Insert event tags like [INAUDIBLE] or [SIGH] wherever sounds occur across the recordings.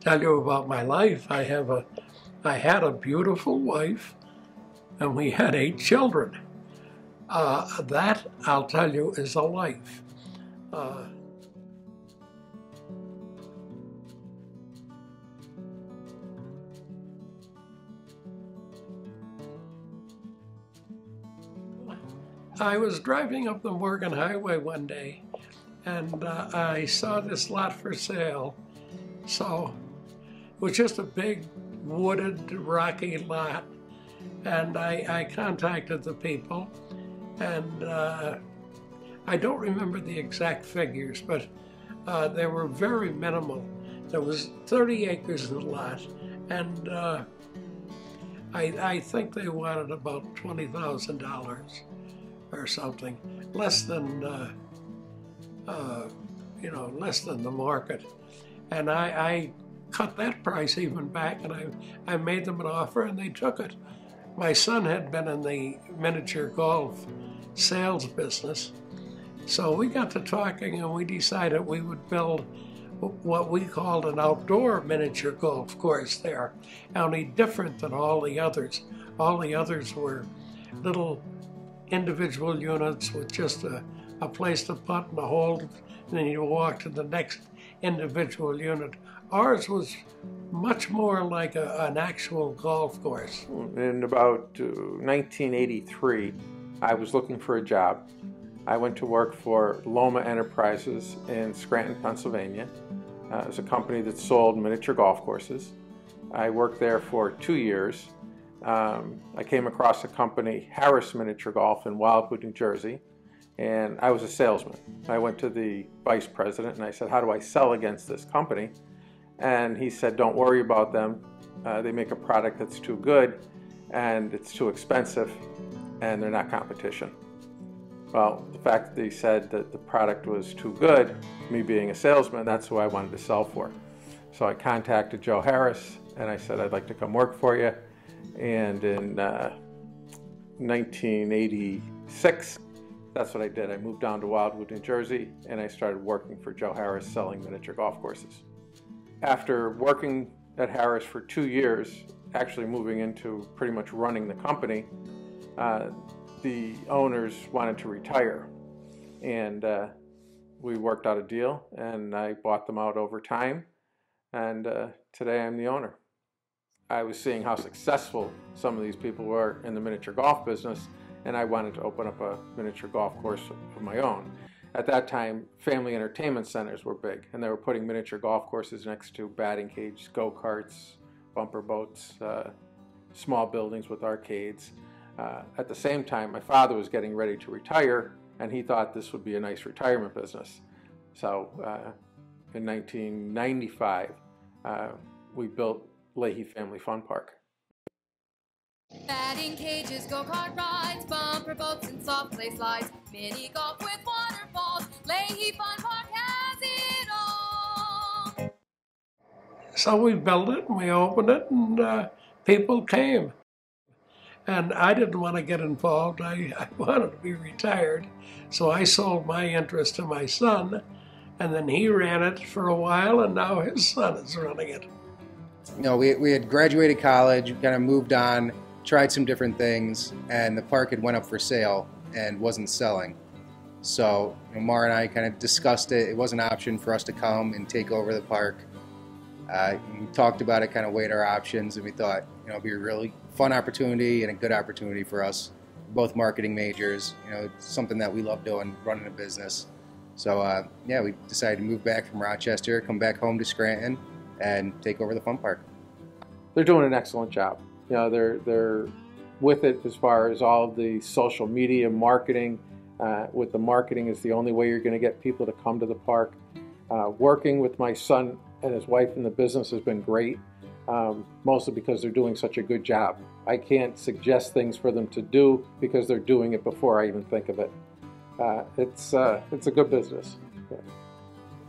tell you about my life. I have a, I had a beautiful wife, and we had eight children. Uh, that I'll tell you is a life. Uh, I was driving up the Morgan Highway one day and uh, I saw this lot for sale. So was just a big wooded, rocky lot. And I, I contacted the people and uh, I don't remember the exact figures, but uh, they were very minimal. There was 30 acres in the lot, and uh, I, I think they wanted about $20,000 or something, less than, uh, uh, you know, less than the market. And I, I cut that price even back and I, I made them an offer and they took it. My son had been in the miniature golf sales business. So we got to talking and we decided we would build what we called an outdoor miniature golf course there, only different than all the others. All the others were little individual units with just a, a place to putt and a hole, and then you walk to the next individual unit. Ours was much more like a, an actual golf course. In about uh, 1983, I was looking for a job. I went to work for Loma Enterprises in Scranton, Pennsylvania. Uh, it was a company that sold miniature golf courses. I worked there for two years um, I came across a company, Harris Miniature Golf in Wildwood, New Jersey, and I was a salesman. I went to the vice president and I said, how do I sell against this company? And he said, don't worry about them. Uh, they make a product that's too good and it's too expensive and they're not competition. Well, the fact that he said that the product was too good, me being a salesman, that's who I wanted to sell for. So I contacted Joe Harris and I said, I'd like to come work for you. And in uh, 1986, that's what I did. I moved down to Wildwood, New Jersey, and I started working for Joe Harris selling miniature golf courses. After working at Harris for two years, actually moving into pretty much running the company, uh, the owners wanted to retire. And uh, we worked out a deal, and I bought them out over time. And uh, today I'm the owner. I was seeing how successful some of these people were in the miniature golf business, and I wanted to open up a miniature golf course of my own. At that time, family entertainment centers were big, and they were putting miniature golf courses next to batting cages, go-karts, bumper boats, uh, small buildings with arcades. Uh, at the same time, my father was getting ready to retire, and he thought this would be a nice retirement business. So uh, in 1995, uh, we built Lahey Family Fun Park. Batting cages, go-kart rides, bumper boats and soft play slides, mini golf with waterfalls, Lahey Fun Park has it all. So we built it and we opened it and uh, people came. And I didn't want to get involved. I, I [LAUGHS] wanted to be retired. So I sold my interest to my son and then he ran it for a while and now his son is running it you know, we, we had graduated college, kind of moved on, tried some different things, and the park had went up for sale and wasn't selling. So you know, Mar and I kind of discussed it. It was an option for us to come and take over the park. Uh, we talked about it, kind of weighed our options, and we thought, you know, it'd be a really fun opportunity and a good opportunity for us. Both marketing majors, you know, something that we love doing, running a business. So uh, yeah, we decided to move back from Rochester, come back home to Scranton, and take over the fun park. They're doing an excellent job. You know, they're they're with it as far as all the social media marketing. Uh, with the marketing is the only way you're going to get people to come to the park. Uh, working with my son and his wife in the business has been great, um, mostly because they're doing such a good job. I can't suggest things for them to do because they're doing it before I even think of it. Uh, it's uh, it's a good business. Yeah.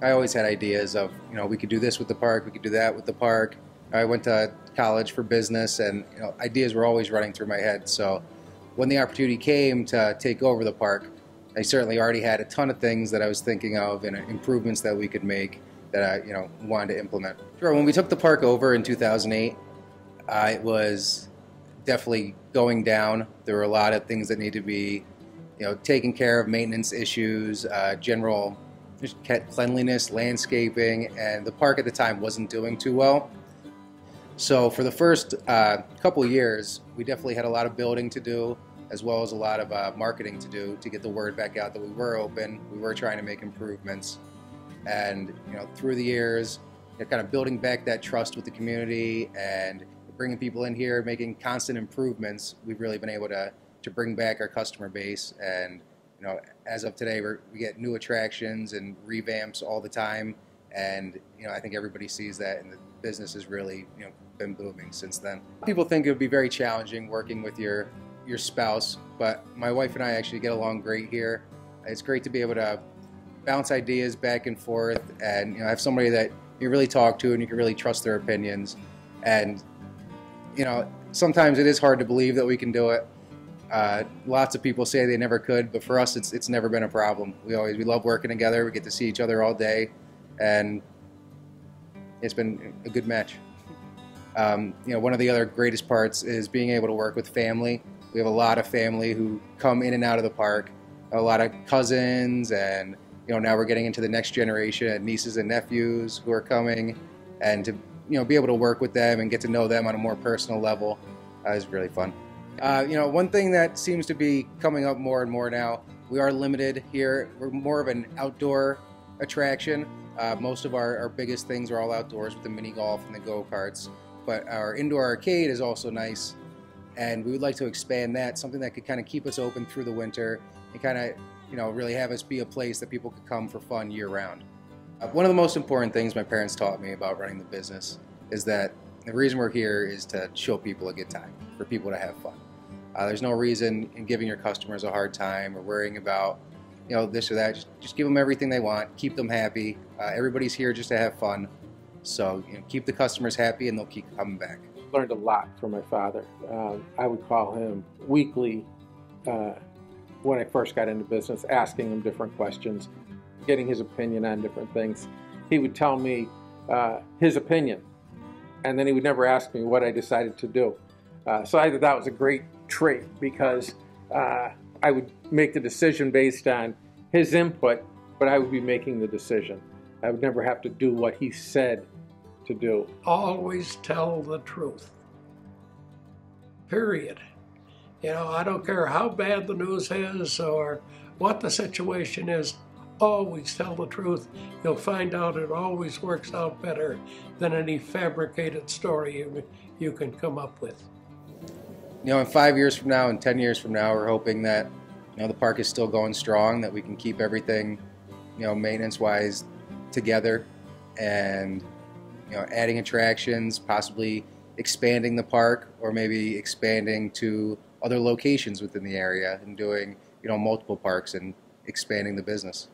I always had ideas of, you know, we could do this with the park, we could do that with the park. I went to college for business and, you know, ideas were always running through my head. So when the opportunity came to take over the park, I certainly already had a ton of things that I was thinking of and improvements that we could make. that I you know wanted to implement. Sure. When we took the park over in 2008, uh, it was definitely going down. There were a lot of things that need to be you know taken care of, maintenance issues, uh, general cleanliness, landscaping, and the park at the time wasn't doing too well. So for the first uh, couple years, we definitely had a lot of building to do, as well as a lot of uh, marketing to do to get the word back out that we were open. We were trying to make improvements, and you know through the years, you know, kind of building back that trust with the community and bringing people in here, making constant improvements. We've really been able to to bring back our customer base and you know, as of today, we get new attractions and revamps all the time, and you know, I think everybody sees that, and the business has really, you know, been booming since then. People think it would be very challenging working with your your spouse, but my wife and I actually get along great here. It's great to be able to bounce ideas back and forth, and you know, have somebody that you really talk to and you can really trust their opinions. And you know, sometimes it is hard to believe that we can do it, uh, lots of people say they never could, but for us, it's it's never been a problem. We always we love working together. We get to see each other all day, and it's been a good match. Um, you know, one of the other greatest parts is being able to work with family. We have a lot of family who come in and out of the park, a lot of cousins, and you know now we're getting into the next generation, nieces and nephews who are coming, and to you know be able to work with them and get to know them on a more personal level uh, is really fun. Uh, you know, one thing that seems to be coming up more and more now, we are limited here. We're more of an outdoor attraction. Uh, most of our, our biggest things are all outdoors with the mini golf and the go-karts. But our indoor arcade is also nice. And we would like to expand that, something that could kind of keep us open through the winter and kind of, you know, really have us be a place that people could come for fun year round. Uh, one of the most important things my parents taught me about running the business is that the reason we're here is to show people a good time, for people to have fun. Uh, there's no reason in giving your customers a hard time or worrying about, you know, this or that. Just, just give them everything they want. Keep them happy. Uh, everybody's here just to have fun. So you know, keep the customers happy, and they'll keep coming back. Learned a lot from my father. Um, I would call him weekly uh, when I first got into business, asking him different questions, getting his opinion on different things. He would tell me uh, his opinion, and then he would never ask me what I decided to do. Uh, so I thought that was a great trait because uh, I would make the decision based on his input, but I would be making the decision. I would never have to do what he said to do. Always tell the truth. Period. You know, I don't care how bad the news is or what the situation is, always tell the truth. You'll find out it always works out better than any fabricated story you, you can come up with you know, in five years from now and 10 years from now, we're hoping that, you know, the park is still going strong, that we can keep everything, you know, maintenance wise together and, you know, adding attractions, possibly expanding the park or maybe expanding to other locations within the area and doing, you know, multiple parks and expanding the business.